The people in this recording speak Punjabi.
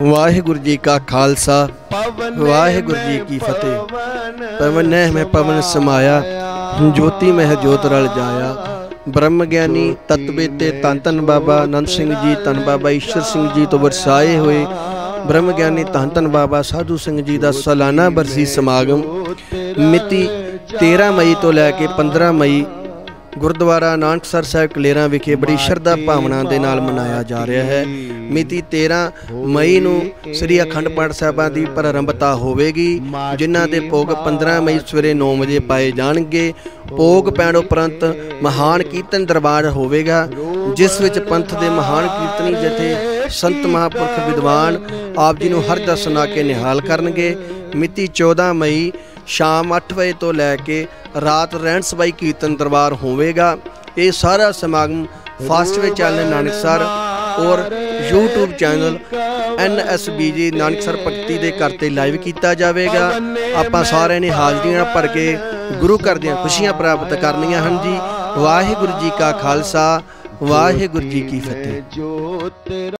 ਵਾਹਿਗੁਰੂ ਜੀ ਕਾ ਖਾਲਸਾ ਵਾਹਿਗੁਰੂ ਜੀ ਕੀ ਫਤਿਹ। ਪਵਨ ਨਹਿ ਮੈਂ ਪਵਨ ਸਮਾਇਆ ਜੋਤੀ ਮਹਿ ਜੋਤ ਰਲ ਜਾਇਆ। ਬ੍ਰਹਮ ਗਿਆਨੀ ਤਤਵੇਤੇ ਤਨ ਤਨ ਬਾਬਾ ਆਨੰਦ ਸਿੰਘ ਜੀ ਤਨ ਬਾਬਾ ਈਸ਼ਰ ਸਿੰਘ ਜੀ ਤੋਂ ਵਰਸਾਏ ਹੋਏ। ਬ੍ਰਹਮ ਗਿਆਨੀ ਧੰਨ ਧੰਨ ਬਾਬਾ ਸਾਧੂ ਸਿੰਘ ਜੀ ਦਾ ਸਾਲਾਨਾ ਬਰਸੀ ਸਮਾਗਮ ਮਿਤੀ 13 ਮਈ ਤੋਂ ਲੈ ਕੇ 15 ਮਈ ਗੁਰਦੁਆਰਾ ਨਾਨਕਸਰ ਸਾਹਿਬ ਕਲੇਰਾਂ ਵਿਖੇ ਬੜੀ ਸ਼ਰਧਾ ਭਾਵਨਾ ਦੇ ਨਾਲ ਮਨਾਇਆ ਜਾ ਰਿਹਾ ਹੈ। ਮਿਤੀ 13 ਮਈ ਨੂੰ ਸ੍ਰੀ ਅਖੰਡ ਪਾਠ ਸਾਹਿਬਾਂ ਦੀ ਪ੍ਰਾਰੰਭਤਾ ਹੋਵੇਗੀ ਜਿਨ੍ਹਾਂ ਦੇ ਭੋਗ 15 ਮਈ ਸਵੇਰੇ 9 ਵਜੇ ਪਾਏ ਜਾਣਗੇ। ਭੋਗ ਪੈਣ ਉਪਰੰਤ ਮਹਾਨ ਕੀਰਤਨ ਦਰਬਾਰ ਹੋਵੇਗਾ ਜਿਸ ਵਿੱਚ ਪੰਥ ਦੇ ਮਹਾਨ ਕੀਰਤਨੀ ਜਥੇ ਸੰਤ ਮਹਾਂਪੁਰਖ ਵਿਦਵਾਨ ਆਪ ਜੀ ਨੂੰ ਹਰ ਦਾ ਸੁਣਾ ਕੇ ਨਿਹਾਲ ਕਰਨਗੇ। ਮਿਤੀ 14 ਮਈ ਸ਼ਾਮ 8 ਵਜੇ ਤੋਂ ਲੈ ਕੇ ਰਾਤ ਰਹਿਣ ਸਬਾਈ ਕੀਰਤਨ ਦਰਬਾਰ ਹੋਵੇਗਾ। ਇਹ ਸਾਰਾ ਸਮਾਗਮ ਫਾਸਟ ਫਾਸਟਵੇ ਚੈਨਲ ਨਾਨਕਸਰ ਔਰ YouTube ਚੈਨਲ NSBG ਨਾਨਕਸਰ ਭਗਤੀ ਦੇ ਘਰ ਤੇ ਲਾਈਵ ਕੀਤਾ ਜਾਵੇਗਾ। ਆਪਾਂ ਸਾਰਿਆਂ ਨੇ ਹਾਜ਼ਰੀਆਂ ਭਰ ਕੇ ਗੁਰੂ ਘਰ ਦੀਆਂ ਖੁਸ਼ੀਆਂ ਪ੍ਰਾਪਤ ਕਰਨੀਆਂ ਹਨ ਜੀ। ਵਾਹਿਗੁਰੂ ਜੀ ਕਾ ਖਾਲਸਾ, ਵਾਹਿਗੁਰੂ ਜੀ ਕੀ ਫਤਿਹ।